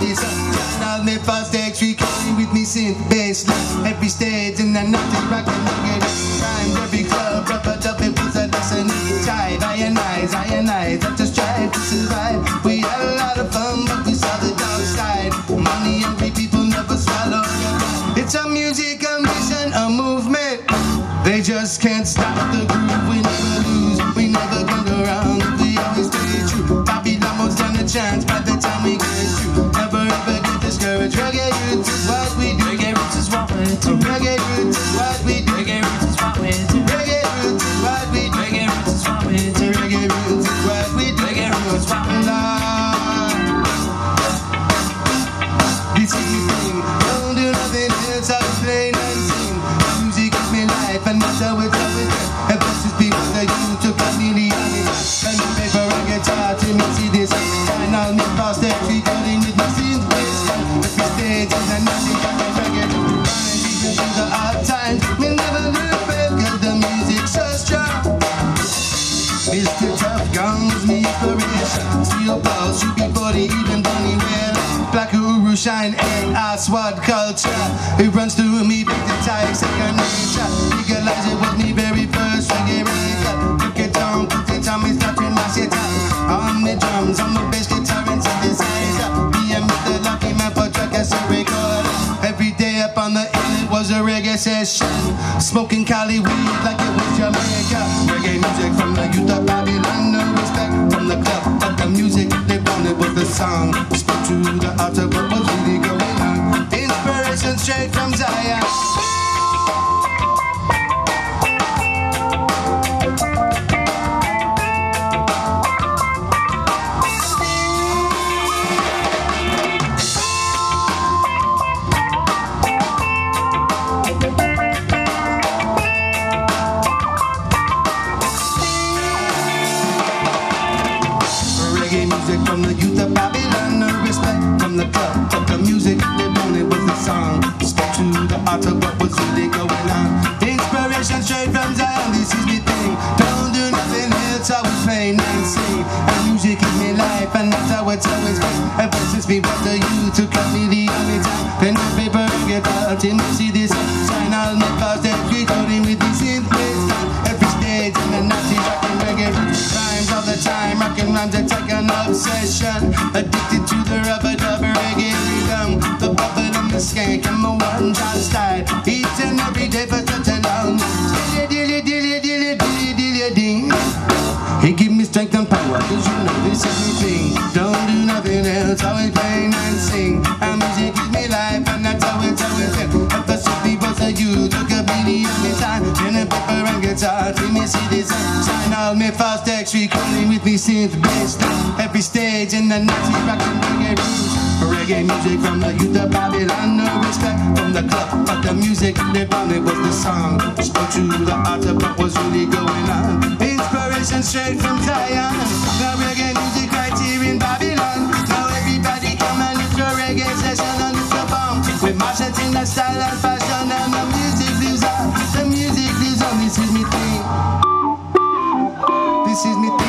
me fast X recording with me synth bass Every stage in the night rockin' reggae Rhymes every club, rubber dub it was a destiny Tide, ionize, ionize, I just tried to survive. We had a lot of fun but we saw the dark side. Money hungry people never swallow It's a music, a mission, a movement. They just can't stop the what. Reggae roots is what we do Reggae roots is what we do. Reggae roots is what we do Reggae roots is what we do. Reggae roots is what we do Reggae roots what we do. This is don't do nothing else, I'll play and sing Music is my life and that's how it's always been And this is people that you took a million And the paper and guitar to me see this And I'll make fast that recording with my inspiration Steel Pulse, shoot before they even bunny well Black Uhuru shine and Aswad culture. It runs through me, big the type, second nature. Legalize it was me very first reggae record Took it down, put it on me, start with my shit On the drums, on the bass guitar and synthesizer. Me and Mr. Lucky Man for track as a record Every day up on the hill it was a reggae session. Smoking Cali weed like it was Jamaica song Spoke to the of what was really going on. Inspiration straight from Reggae music from the youth of Babylon, no respect from the club. But the music they wanted was the song. Spoke to the heart of what was really going on. Inspiration straight from Zion, this is the thing. Don't do nothing else, I was playing and sing. And music is my life, and that's how it's always been. Ever since me brought the youth to cut me the only time. Pen and paper and get out, you see this sign. I'll make fast that recording with this in place. Take obsession. Addicted to the rubber dub reggae rhythm. The bubble and the skank and the one drop. Each and every day for such a long dilly dilly dilly dilly dilly dilly ding. He give me strength and power, cause you know this is me thing. Don't do nothing else, always play and sing. And guitar, let me see sign. All me fast X recording with me synth bass. Every stage in the Nazi rockin' reggae roots. Reggae music from the youth of Babylon, no respect uh, from the club, but the music they It was the song. Spoke to the heart of what was really going on. Inspiration straight from Zion. sees me